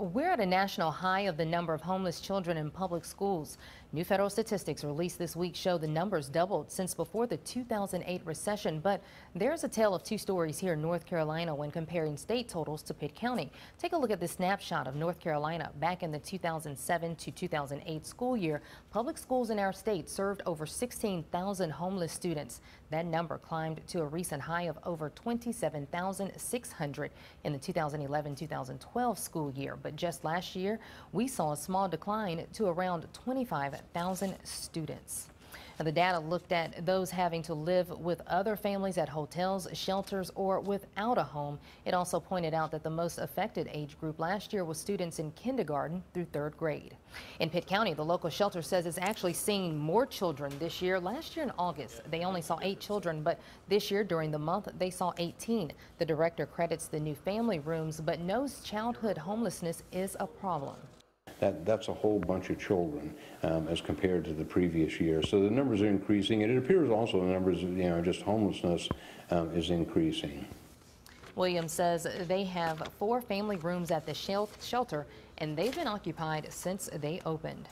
We're at a national high of the number of homeless children in public schools. New federal statistics released this week show the numbers doubled since before the 2008 recession. But there's a tale of two stories here in North Carolina when comparing state totals to Pitt County. Take a look at this snapshot of North Carolina. Back in the 2007 to 2008 school year, public schools in our state served over 16,000 homeless students. That number climbed to a recent high of over 27,600 in the 2011-2012 school year. But just last year, we saw a small decline to around 25,000 students. The data looked at those having to live with other families at hotels, shelters, or without a home. It also pointed out that the most affected age group last year was students in kindergarten through third grade. In Pitt County, the local shelter says it's actually seeing more children this year. Last year in August, they only saw eight children, but this year during the month, they saw 18. The director credits the new family rooms, but knows childhood homelessness is a problem. That, that's a whole bunch of children um, as compared to the previous year. So the numbers are increasing, and it appears also the numbers, of, you know, just homelessness um, is increasing. Williams says they have four family rooms at the shelter, and they've been occupied since they opened.